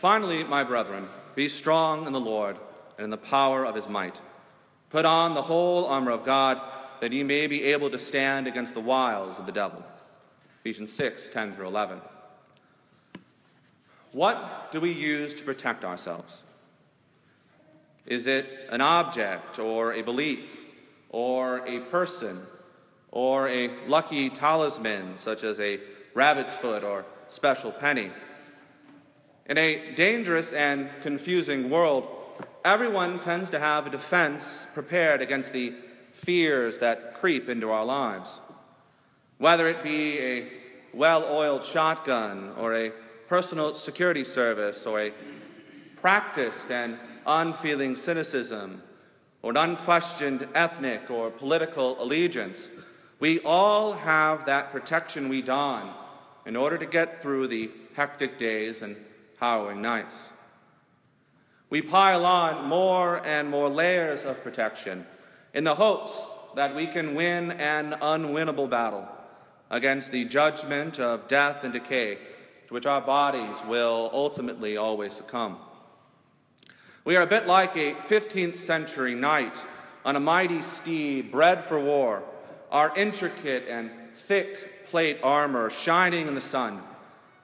Finally, my brethren, be strong in the Lord and in the power of his might. Put on the whole armor of God, that ye may be able to stand against the wiles of the devil. Ephesians 6 10 through 11. What do we use to protect ourselves? Is it an object or a belief or a person or a lucky talisman such as a rabbit's foot or special penny? In a dangerous and confusing world, everyone tends to have a defense prepared against the fears that creep into our lives. Whether it be a well oiled shotgun or a personal security service or a practiced and unfeeling cynicism or an unquestioned ethnic or political allegiance, we all have that protection we don in order to get through the hectic days and harrowing nights. We pile on more and more layers of protection in the hopes that we can win an unwinnable battle against the judgment of death and decay to which our bodies will ultimately always succumb. We are a bit like a 15th century knight on a mighty steed bred for war, our intricate and thick plate armor shining in the sun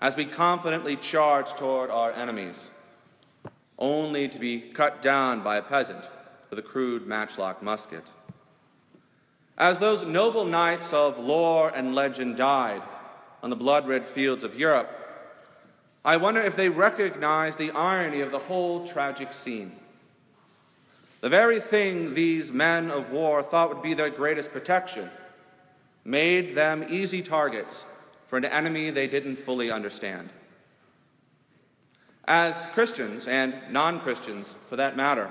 as we confidently charge toward our enemies, only to be cut down by a peasant with a crude matchlock musket. As those noble knights of lore and legend died on the blood red fields of Europe, I wonder if they recognize the irony of the whole tragic scene. The very thing these men of war thought would be their greatest protection made them easy targets for an enemy they didn't fully understand. As Christians, and non Christians for that matter,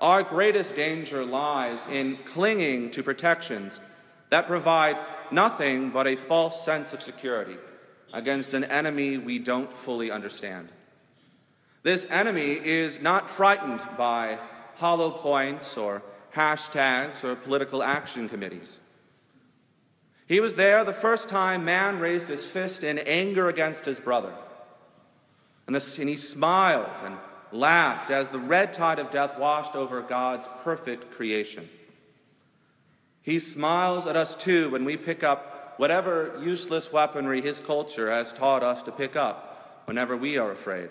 our greatest danger lies in clinging to protections that provide nothing but a false sense of security against an enemy we don't fully understand. This enemy is not frightened by hollow points or hashtags or political action committees. He was there the first time man raised his fist in anger against his brother. And, this, and he smiled and laughed as the red tide of death washed over God's perfect creation. He smiles at us too when we pick up whatever useless weaponry his culture has taught us to pick up whenever we are afraid.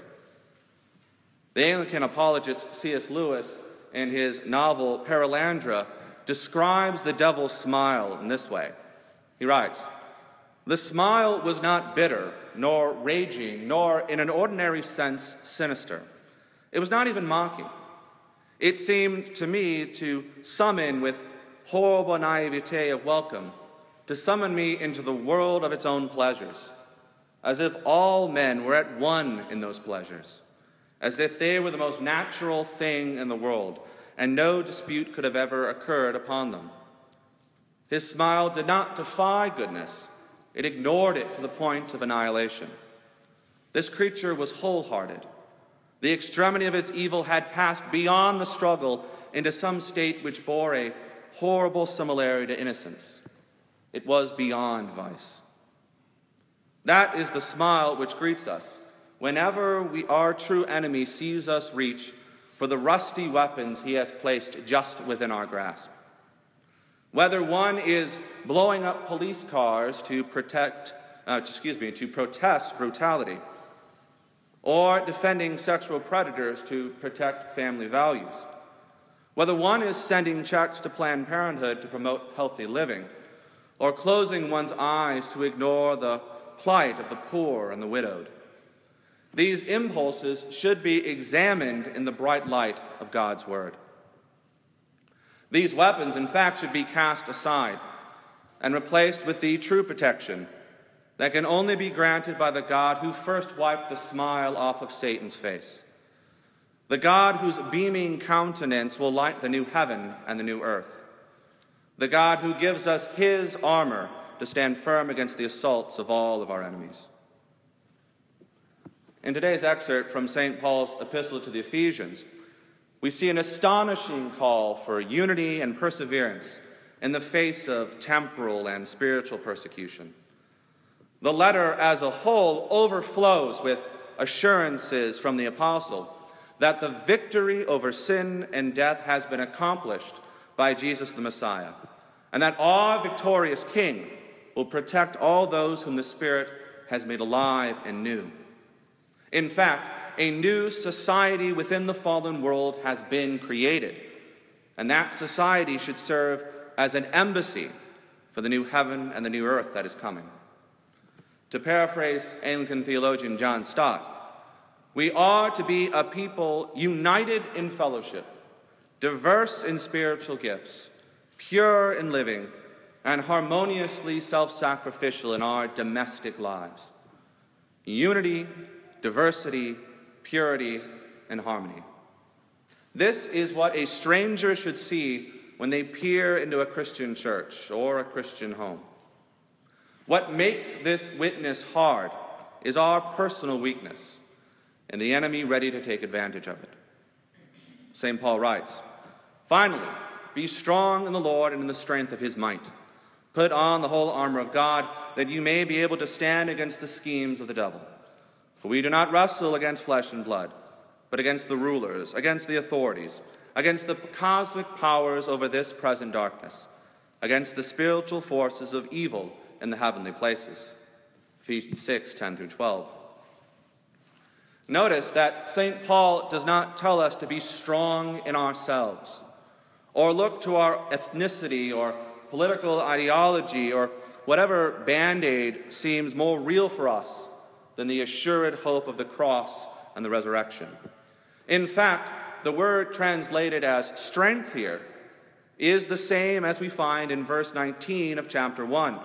The Anglican apologist C.S. Lewis, in his novel Perelandra, describes the devil's smile in this way. He writes, The smile was not bitter, nor raging, nor in an ordinary sense sinister. It was not even mocking. It seemed to me to summon with horrible naivete of welcome, to summon me into the world of its own pleasures, as if all men were at one in those pleasures, as if they were the most natural thing in the world, and no dispute could have ever occurred upon them. His smile did not defy goodness, it ignored it to the point of annihilation. This creature was wholehearted the extremity of its evil had passed beyond the struggle into some state which bore a horrible similarity to innocence. It was beyond vice. That is the smile which greets us whenever we, our true enemy sees us reach for the rusty weapons he has placed just within our grasp. Whether one is blowing up police cars to protect, uh, excuse me, to protest brutality or defending sexual predators to protect family values. Whether one is sending checks to Planned Parenthood to promote healthy living, or closing one's eyes to ignore the plight of the poor and the widowed. These impulses should be examined in the bright light of God's Word. These weapons, in fact, should be cast aside and replaced with the true protection that can only be granted by the God who first wiped the smile off of Satan's face, the God whose beaming countenance will light the new heaven and the new earth, the God who gives us his armor to stand firm against the assaults of all of our enemies. In today's excerpt from St. Paul's epistle to the Ephesians, we see an astonishing call for unity and perseverance in the face of temporal and spiritual persecution. The letter as a whole overflows with assurances from the apostle that the victory over sin and death has been accomplished by Jesus the Messiah, and that our victorious King will protect all those whom the Spirit has made alive and new. In fact, a new society within the fallen world has been created, and that society should serve as an embassy for the new heaven and the new earth that is coming. To paraphrase Anglican theologian John Stott, we are to be a people united in fellowship, diverse in spiritual gifts, pure in living, and harmoniously self sacrificial in our domestic lives. Unity, diversity, purity, and harmony. This is what a stranger should see when they peer into a Christian church or a Christian home. What makes this witness hard is our personal weakness and the enemy ready to take advantage of it. St. Paul writes Finally, be strong in the Lord and in the strength of his might. Put on the whole armor of God, that you may be able to stand against the schemes of the devil. For we do not wrestle against flesh and blood, but against the rulers, against the authorities, against the cosmic powers over this present darkness, against the spiritual forces of evil in the heavenly places. Ephesians 6 10 through 12. Notice that St. Paul does not tell us to be strong in ourselves, or look to our ethnicity or political ideology or whatever band aid seems more real for us than the assured hope of the cross and the resurrection. In fact, the word translated as strength here is the same as we find in verse 19 of chapter 1,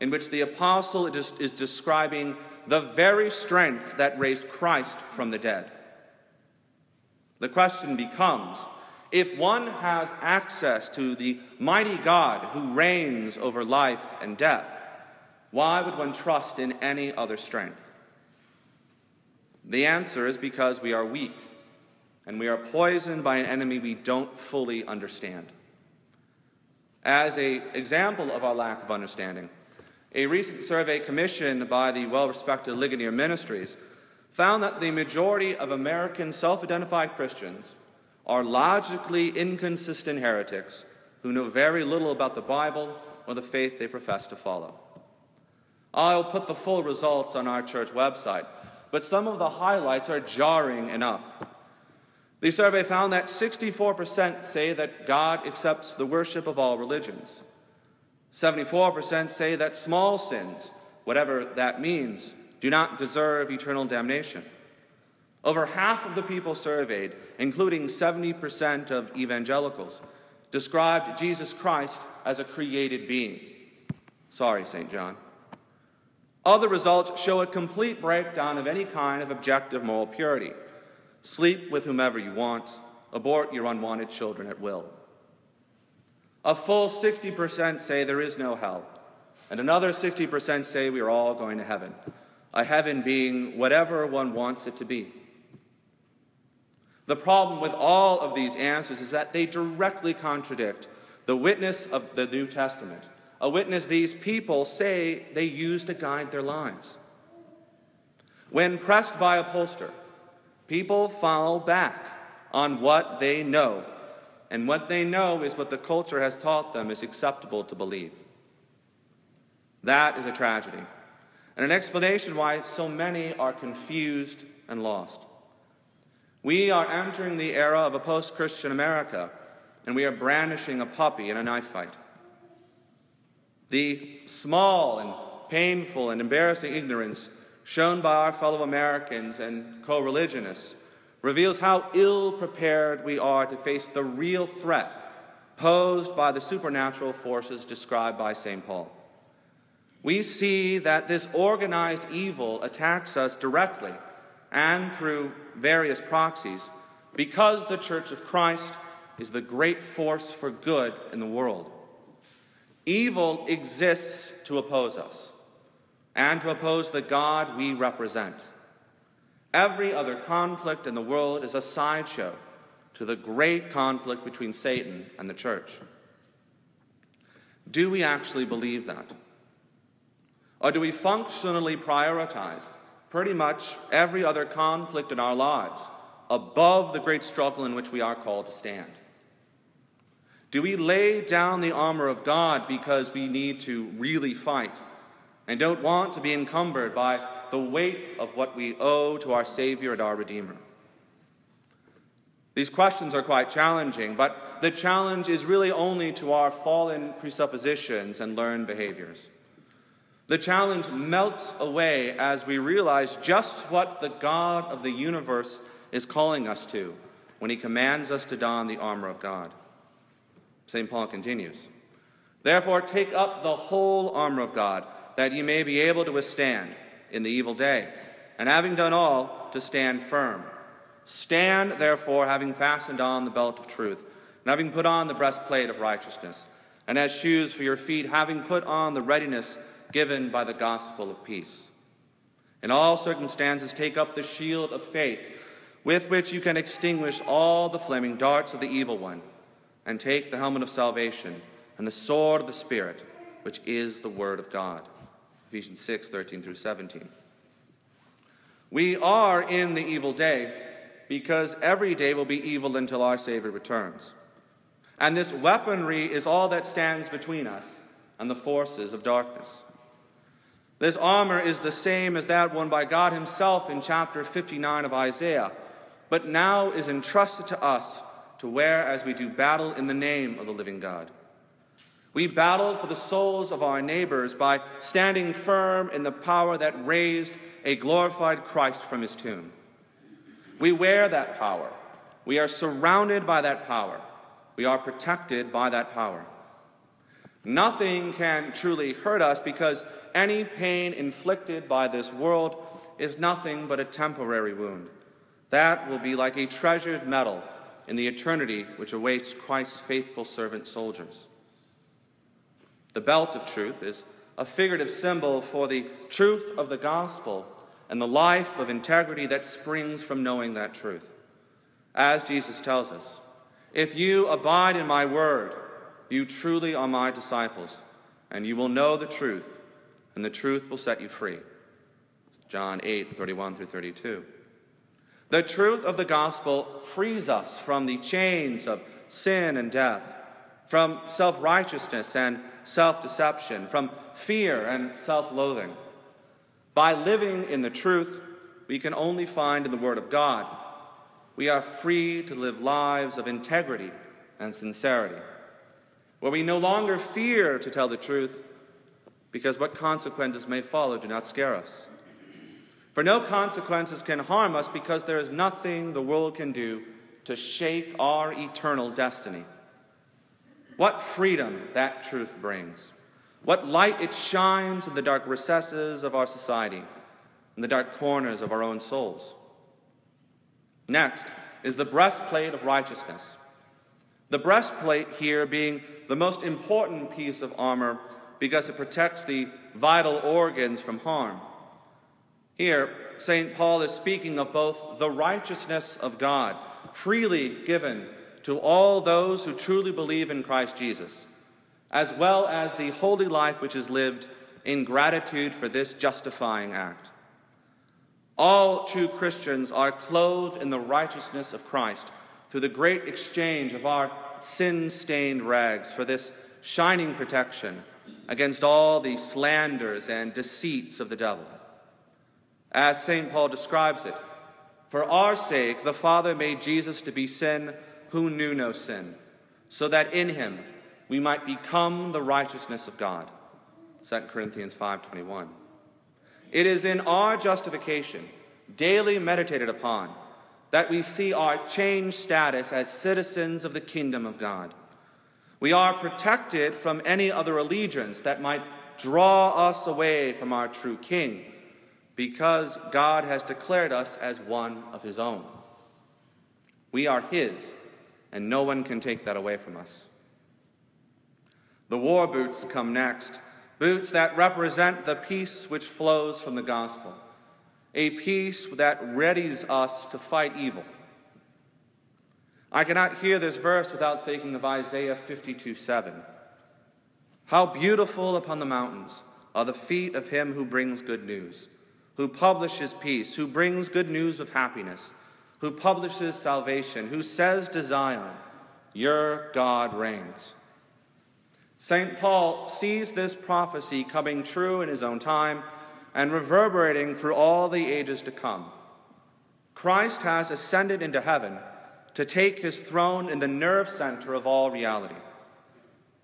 in which the apostle is describing the very strength that raised Christ from the dead. The question becomes if one has access to the mighty God who reigns over life and death, why would one trust in any other strength? The answer is because we are weak and we are poisoned by an enemy we don't fully understand. As an example of our lack of understanding, a recent survey commissioned by the well respected Ligonier Ministries found that the majority of American self identified Christians are logically inconsistent heretics who know very little about the Bible or the faith they profess to follow. I'll put the full results on our church website, but some of the highlights are jarring enough. The survey found that 64% say that God accepts the worship of all religions. 74% say that small sins, whatever that means, do not deserve eternal damnation. Over half of the people surveyed, including 70% of evangelicals, described Jesus Christ as a created being. Sorry, St. John. Other results show a complete breakdown of any kind of objective moral purity. Sleep with whomever you want, abort your unwanted children at will. A full 60% say there is no hell, and another 60% say we are all going to heaven, a heaven being whatever one wants it to be. The problem with all of these answers is that they directly contradict the witness of the New Testament, a witness these people say they use to guide their lives. When pressed by a pollster, people fall back on what they know and what they know is what the culture has taught them is acceptable to believe. That is a tragedy, and an explanation why so many are confused and lost. We are entering the era of a post Christian America, and we are brandishing a puppy in a knife fight. The small and painful and embarrassing ignorance shown by our fellow Americans and co religionists reveals how ill prepared we are to face the real threat posed by the supernatural forces described by St. Paul. We see that this organized evil attacks us directly and through various proxies because the Church of Christ is the great force for good in the world. Evil exists to oppose us and to oppose the God we represent. Every other conflict in the world is a sideshow to the great conflict between Satan and the church. Do we actually believe that? Or do we functionally prioritize pretty much every other conflict in our lives above the great struggle in which we are called to stand? Do we lay down the armor of God because we need to really fight and don't want to be encumbered by the weight of what we owe to our Savior and our Redeemer? These questions are quite challenging, but the challenge is really only to our fallen presuppositions and learned behaviors. The challenge melts away as we realize just what the God of the universe is calling us to when he commands us to don the armor of God. St. Paul continues Therefore, take up the whole armor of God, that ye may be able to withstand in the evil day, and having done all, to stand firm. Stand, therefore, having fastened on the belt of truth, and having put on the breastplate of righteousness, and as shoes for your feet, having put on the readiness given by the gospel of peace. In all circumstances, take up the shield of faith, with which you can extinguish all the flaming darts of the evil one, and take the helmet of salvation and the sword of the Spirit, which is the word of God. Ephesians 6 13 through 17. We are in the evil day because every day will be evil until our Savior returns. And this weaponry is all that stands between us and the forces of darkness. This armor is the same as that worn by God Himself in chapter 59 of Isaiah, but now is entrusted to us to wear as we do battle in the name of the living God. We battle for the souls of our neighbors by standing firm in the power that raised a glorified Christ from his tomb. We wear that power. We are surrounded by that power. We are protected by that power. Nothing can truly hurt us because any pain inflicted by this world is nothing but a temporary wound. That will be like a treasured medal in the eternity which awaits Christ's faithful servant soldiers. The belt of truth is a figurative symbol for the truth of the gospel and the life of integrity that springs from knowing that truth. As Jesus tells us, if you abide in my word, you truly are my disciples, and you will know the truth, and the truth will set you free. John 8, 31 through 32. The truth of the gospel frees us from the chains of sin and death, from self righteousness and self deception, from fear and self loathing. By living in the truth we can only find in the Word of God, we are free to live lives of integrity and sincerity, where we no longer fear to tell the truth because what consequences may follow do not scare us. For no consequences can harm us because there is nothing the world can do to shake our eternal destiny. What freedom that truth brings. What light it shines in the dark recesses of our society, in the dark corners of our own souls. Next is the breastplate of righteousness. The breastplate here being the most important piece of armor because it protects the vital organs from harm. Here, St. Paul is speaking of both the righteousness of God, freely given to all those who truly believe in Christ Jesus as well as the holy life which is lived in gratitude for this justifying act. All true Christians are clothed in the righteousness of Christ through the great exchange of our sin stained rags for this shining protection against all the slanders and deceits of the devil. As St. Paul describes it, for our sake the Father made Jesus to be sin who knew no sin, so that in him we might become the righteousness of God. 2 Corinthians 5:21. It is in our justification, daily meditated upon, that we see our changed status as citizens of the kingdom of God. We are protected from any other allegiance that might draw us away from our true king because God has declared us as one of his own. We are his, and no one can take that away from us. The war boots come next, boots that represent the peace which flows from the gospel, a peace that readies us to fight evil. I cannot hear this verse without thinking of Isaiah 52 7. How beautiful upon the mountains are the feet of him who brings good news, who publishes peace, who brings good news of happiness, who publishes salvation, who says to Zion, Your God reigns. St. Paul sees this prophecy coming true in his own time and reverberating through all the ages to come. Christ has ascended into heaven to take his throne in the nerve center of all reality.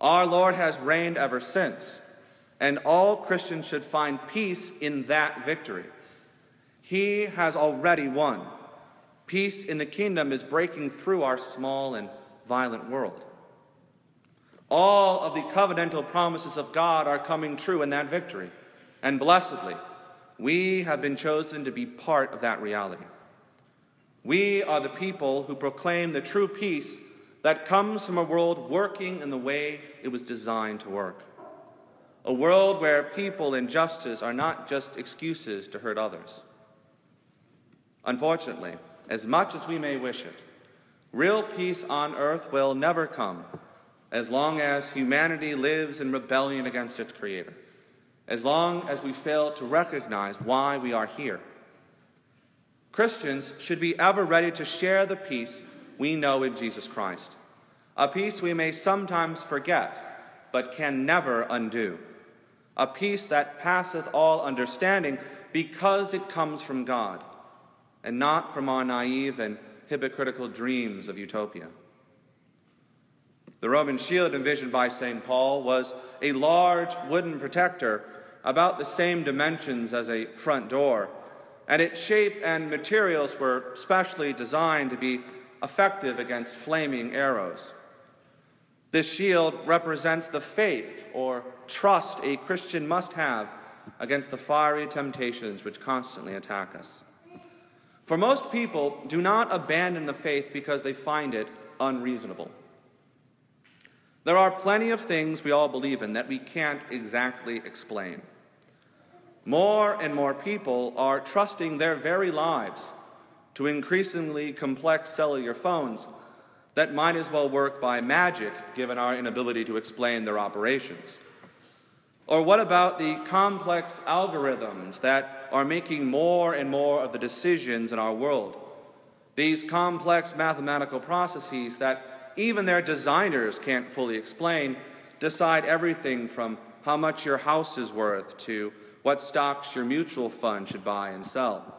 Our Lord has reigned ever since, and all Christians should find peace in that victory. He has already won. Peace in the kingdom is breaking through our small and violent world. All of the covenantal promises of God are coming true in that victory, and blessedly, we have been chosen to be part of that reality. We are the people who proclaim the true peace that comes from a world working in the way it was designed to work. A world where people and justice are not just excuses to hurt others. Unfortunately, as much as we may wish it, real peace on earth will never come as long as humanity lives in rebellion against its Creator, as long as we fail to recognize why we are here Christians should be ever ready to share the peace we know in Jesus Christ, a peace we may sometimes forget, but can never undo, a peace that passeth all understanding because it comes from God, and not from our naive and hypocritical dreams of utopia. The Roman shield envisioned by St. Paul was a large wooden protector about the same dimensions as a front door and its shape and materials were specially designed to be effective against flaming arrows. This shield represents the faith or trust a Christian must have against the fiery temptations which constantly attack us. For most people, do not abandon the faith because they find it unreasonable. There are plenty of things we all believe in that we can't exactly explain. More and more people are trusting their very lives to increasingly complex cellular phones that might as well work by magic given our inability to explain their operations. Or what about the complex algorithms that are making more and more of the decisions in our world? These complex mathematical processes that even their designers can't fully explain decide everything from how much your house is worth to what stocks your mutual fund should buy and sell.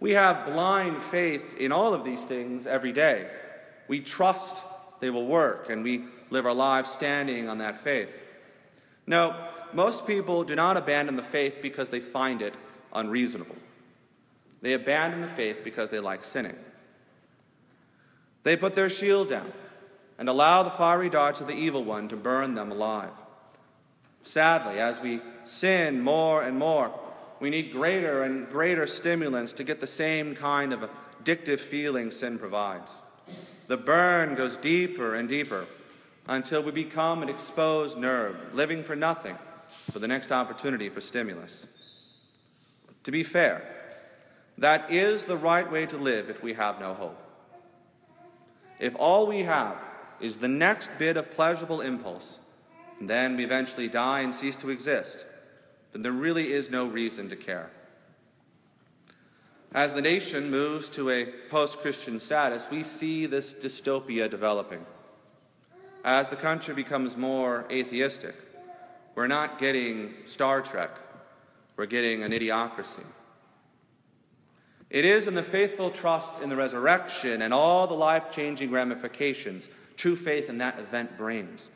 We have blind faith in all of these things every day. We trust they will work, and we live our lives standing on that faith. No, most people do not abandon the faith because they find it unreasonable. They abandon the faith because they like sinning. They put their shield down and allow the fiery darts of the evil one to burn them alive. Sadly, as we sin more and more, we need greater and greater stimulants to get the same kind of addictive feeling sin provides. The burn goes deeper and deeper until we become an exposed nerve, living for nothing for the next opportunity for stimulus. To be fair, that is the right way to live if we have no hope. If all we have is the next bit of pleasurable impulse, and then we eventually die and cease to exist, then there really is no reason to care. As the nation moves to a post Christian status, we see this dystopia developing. As the country becomes more atheistic, we're not getting Star Trek, we're getting an idiocracy. It is in the faithful trust in the resurrection and all the life changing ramifications true faith in that event brings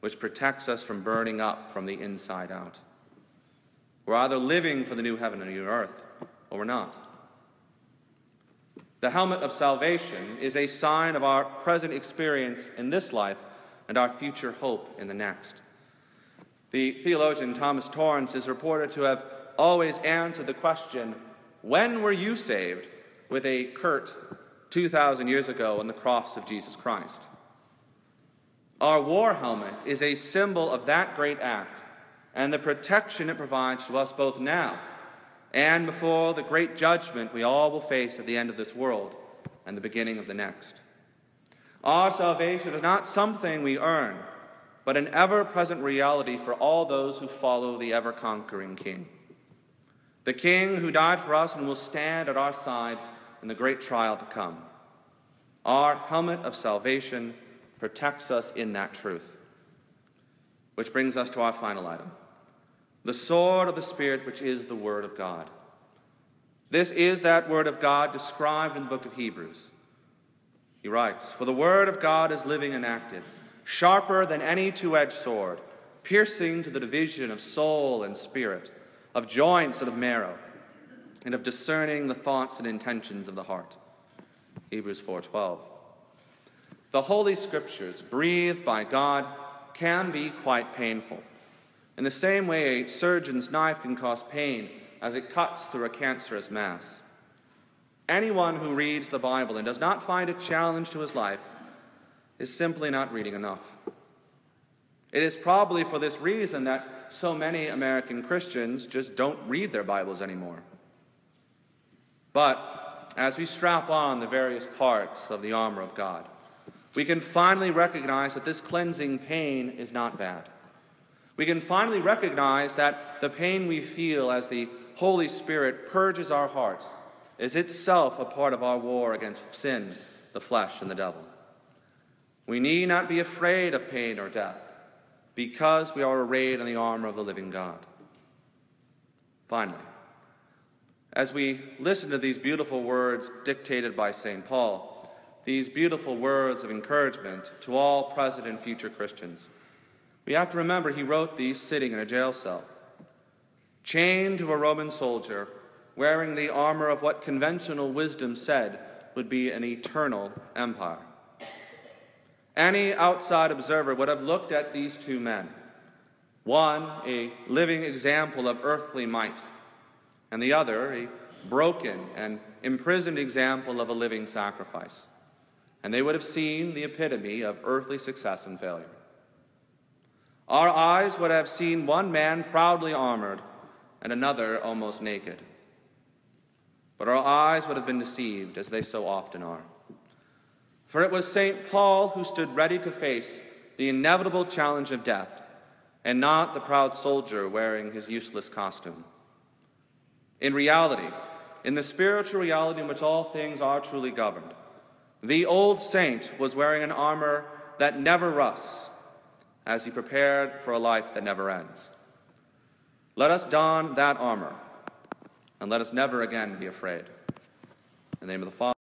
which protects us from burning up from the inside out. We're either living for the new heaven and new earth, or we're not. The helmet of salvation is a sign of our present experience in this life and our future hope in the next. The theologian Thomas Torrance is reported to have always answered the question, When were you saved? with a curt 2,000 years ago on the cross of Jesus Christ. Our war helmet is a symbol of that great act and the protection it provides to us both now and before the great judgment we all will face at the end of this world and the beginning of the next. Our salvation is not something we earn, but an ever present reality for all those who follow the ever conquering King. the King who died for us and will stand at our side in the great trial to come. Our helmet of salvation protects us in that truth. Which brings us to our final item the sword of the Spirit, which is the Word of God. This is that Word of God described in the book of Hebrews. He writes, For the Word of God is living and active, sharper than any two edged sword, piercing to the division of soul and spirit, of joints and of marrow, and of discerning the thoughts and intentions of the heart. Hebrews 4:12. The Holy Scriptures, breathed by God, can be quite painful. In the same way, a surgeon's knife can cause pain as it cuts through a cancerous mass. Anyone who reads the Bible and does not find a challenge to his life is simply not reading enough. It is probably for this reason that so many American Christians just don't read their Bibles anymore. But as we strap on the various parts of the armor of God, we can finally recognize that this cleansing pain is not bad. We can finally recognize that the pain we feel as the Holy Spirit purges our hearts is itself a part of our war against sin, the flesh, and the devil. We need not be afraid of pain or death because we are arrayed in the armor of the living God. Finally, as we listen to these beautiful words dictated by St. Paul, these beautiful words of encouragement to all present and future Christians, we have to remember he wrote these sitting in a jail cell, chained to a Roman soldier, wearing the armor of what conventional wisdom said would be an eternal empire. Any outside observer would have looked at these two men one, a living example of earthly might, and the other, a broken and imprisoned example of a living sacrifice. And they would have seen the epitome of earthly success and failure. Our eyes would have seen one man proudly armored and another almost naked. But our eyes would have been deceived, as they so often are. For it was St. Paul who stood ready to face the inevitable challenge of death, and not the proud soldier wearing his useless costume. In reality, in the spiritual reality in which all things are truly governed, the old saint was wearing an armor that never rusts as he prepared for a life that never ends. Let us don that armor, and let us never again be afraid. In the name of the Father,